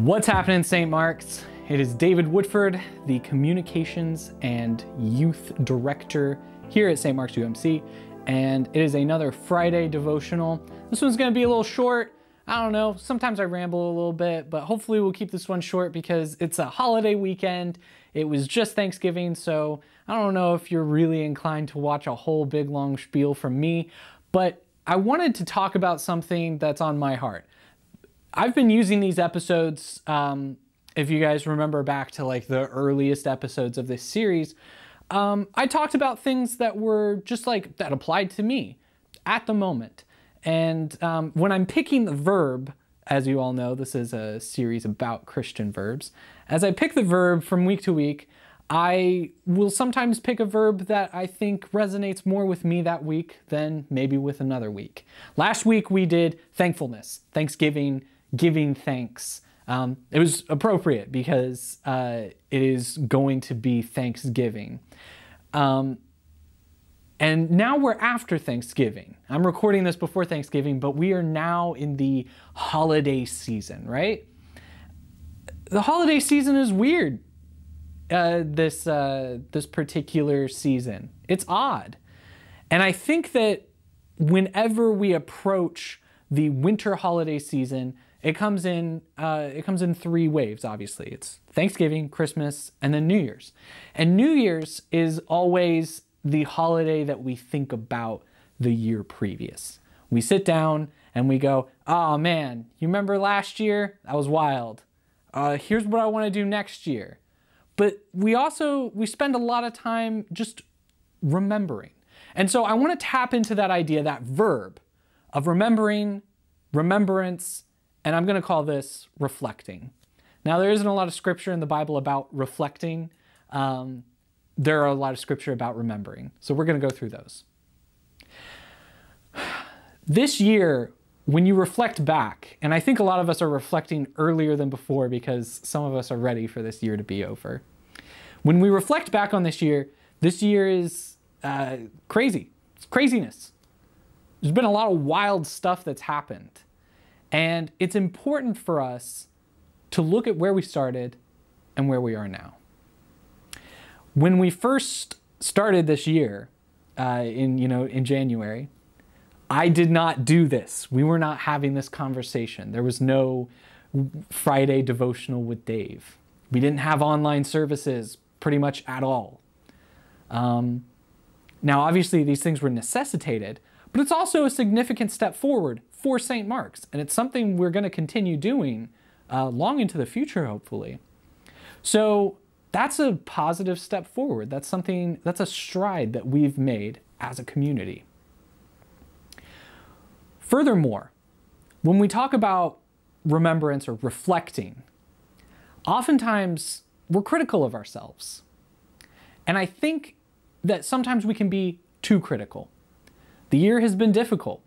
What's happening, St. Mark's? It is David Woodford, the Communications and Youth Director here at St. Mark's UMC, and it is another Friday devotional. This one's going to be a little short. I don't know, sometimes I ramble a little bit, but hopefully we'll keep this one short because it's a holiday weekend. It was just Thanksgiving, so I don't know if you're really inclined to watch a whole big long spiel from me, but I wanted to talk about something that's on my heart. I've been using these episodes, um, if you guys remember back to like the earliest episodes of this series, um, I talked about things that were just like that applied to me at the moment. And um, when I'm picking the verb, as you all know, this is a series about Christian verbs. As I pick the verb from week to week, I will sometimes pick a verb that I think resonates more with me that week than maybe with another week. Last week we did thankfulness, thanksgiving, giving thanks. Um, it was appropriate because uh, it is going to be Thanksgiving. Um, and now we're after Thanksgiving. I'm recording this before Thanksgiving, but we are now in the holiday season, right? The holiday season is weird. Uh, this uh, this particular season, it's odd, and I think that whenever we approach the winter holiday season, it comes in uh, it comes in three waves. Obviously, it's Thanksgiving, Christmas, and then New Year's. And New Year's is always the holiday that we think about the year previous. We sit down and we go, "Oh man, you remember last year? That was wild. Uh, here's what I want to do next year." But we also we spend a lot of time just remembering. And so I want to tap into that idea, that verb of remembering, remembrance, and I'm going to call this reflecting. Now, there isn't a lot of scripture in the Bible about reflecting. Um, there are a lot of scripture about remembering. So we're going to go through those. This year, when you reflect back, and I think a lot of us are reflecting earlier than before because some of us are ready for this year to be over. When we reflect back on this year, this year is uh, crazy. It's craziness. There's been a lot of wild stuff that's happened. And it's important for us to look at where we started and where we are now. When we first started this year, uh, in you know in January, I did not do this. We were not having this conversation. There was no Friday devotional with Dave. We didn't have online services pretty much at all. Um, now, obviously, these things were necessitated, but it's also a significant step forward for St. Mark's. And it's something we're going to continue doing uh, long into the future, hopefully. So that's a positive step forward. That's something, that's a stride that we've made as a community. Furthermore, when we talk about remembrance or reflecting, oftentimes we're critical of ourselves. And I think that sometimes we can be too critical. The year has been difficult,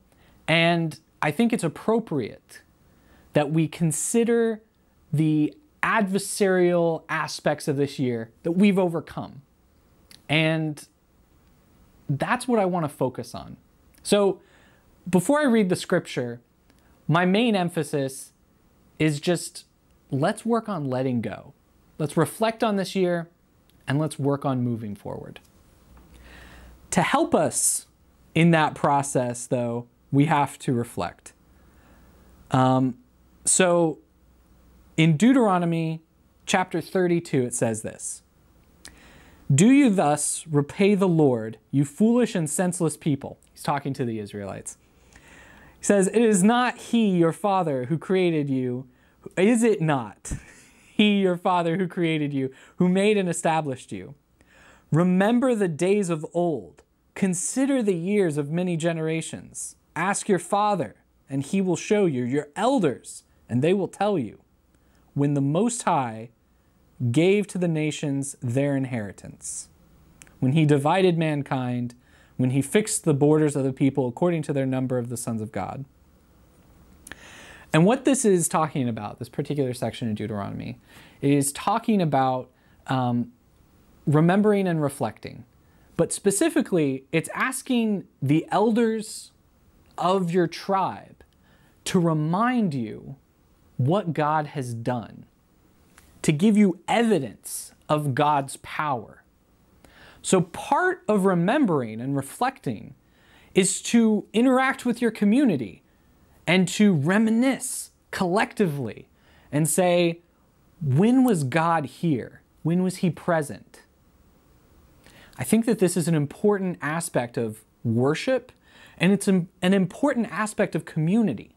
and I think it's appropriate that we consider the adversarial aspects of this year that we've overcome. And that's what I want to focus on. So, before I read the scripture, my main emphasis is just let's work on letting go. Let's reflect on this year and let's work on moving forward. To help us in that process, though, we have to reflect. Um, so in Deuteronomy chapter 32, it says this Do you thus repay the Lord, you foolish and senseless people? He's talking to the Israelites. He says, It is not He, your Father, who created you. Is it not? He, your Father, who created you, who made and established you. Remember the days of old. Consider the years of many generations. Ask your father, and he will show you, your elders, and they will tell you, when the Most High gave to the nations their inheritance, when he divided mankind, when he fixed the borders of the people according to their number of the sons of God. And what this is talking about, this particular section in Deuteronomy, is talking about um, remembering and reflecting. But specifically, it's asking the elders of your tribe to remind you what God has done, to give you evidence of God's power. So, part of remembering and reflecting is to interact with your community and to reminisce collectively and say, when was God here? When was He present? I think that this is an important aspect of worship and it's an important aspect of community.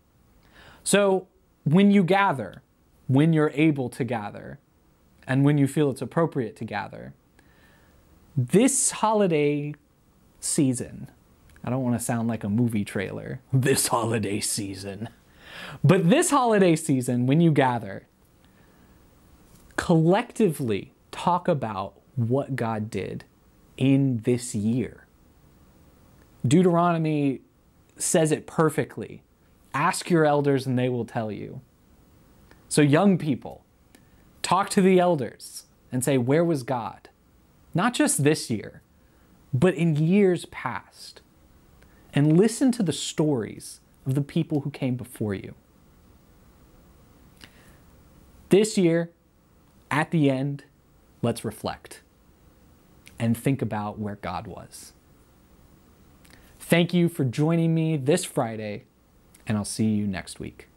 So, when you gather, when you're able to gather, and when you feel it's appropriate to gather, this holiday season, I don't want to sound like a movie trailer, this holiday season, but this holiday season, when you gather, collectively talk about what God did in this year. Deuteronomy says it perfectly. Ask your elders and they will tell you. So, young people, talk to the elders and say, Where was God? Not just this year, but in years past. And listen to the stories of the people who came before you. This year, at the end, let's reflect and think about where God was. Thank you for joining me this Friday, and I'll see you next week.